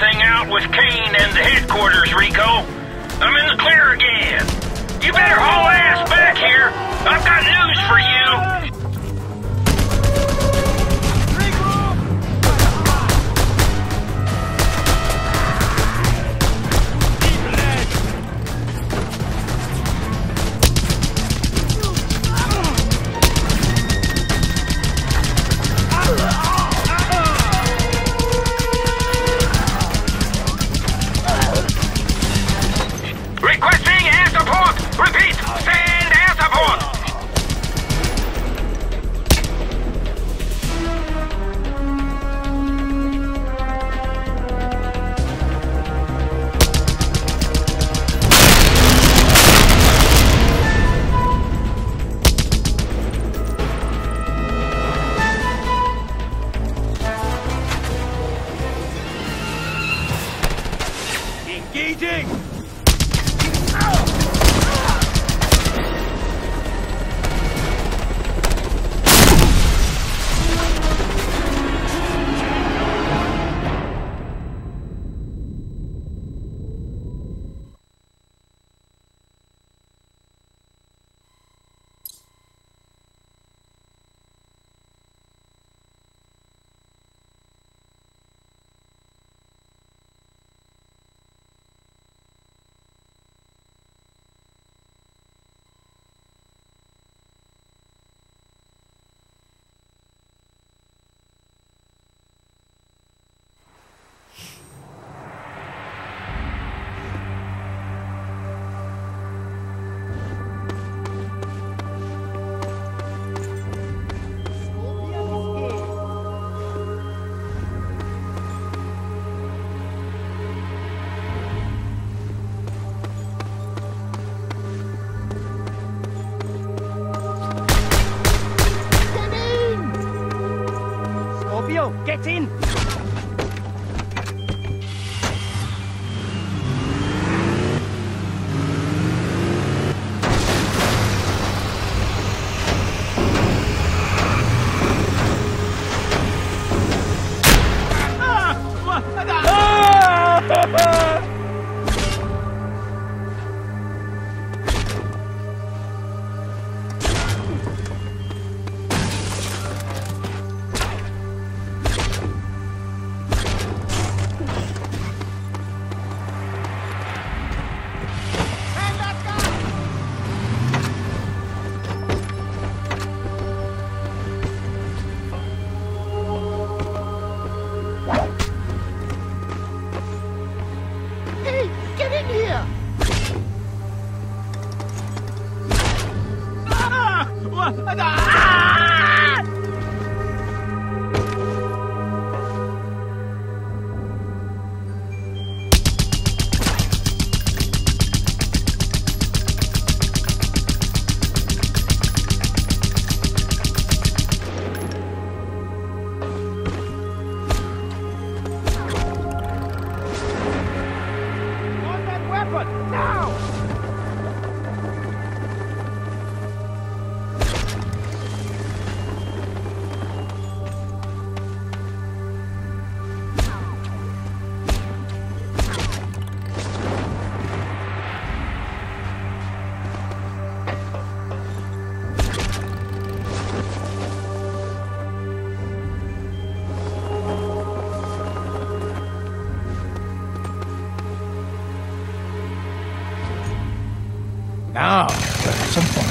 everything out with Kane and the headquarters, Rico. I'm in the clear again. You better haul ass back here. I've got news for you. Get in! On Ah. now! Now,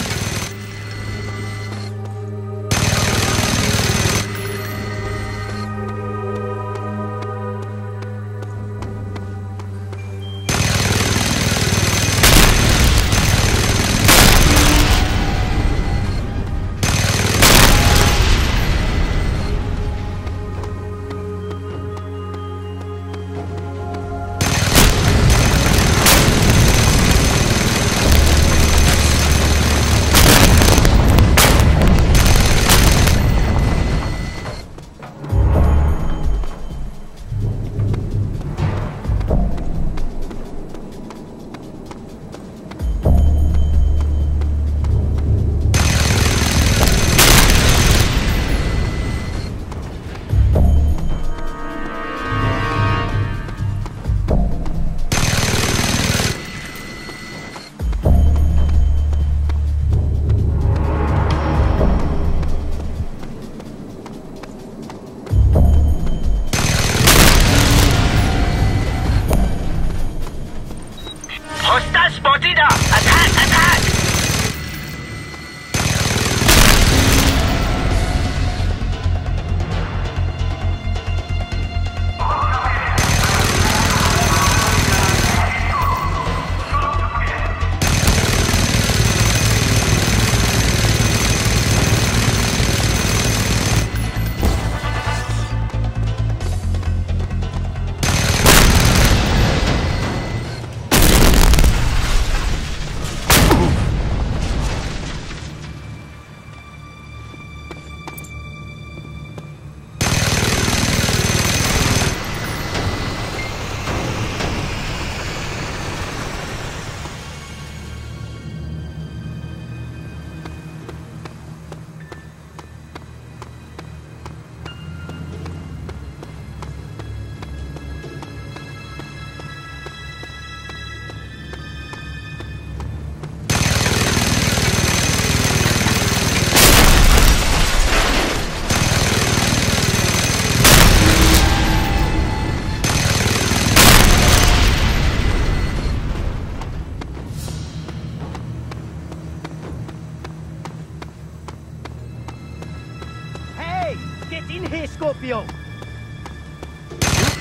have some fun. Scorpio!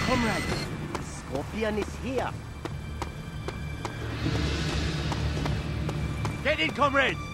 Comrade. Scorpion is here. Get in, comrades!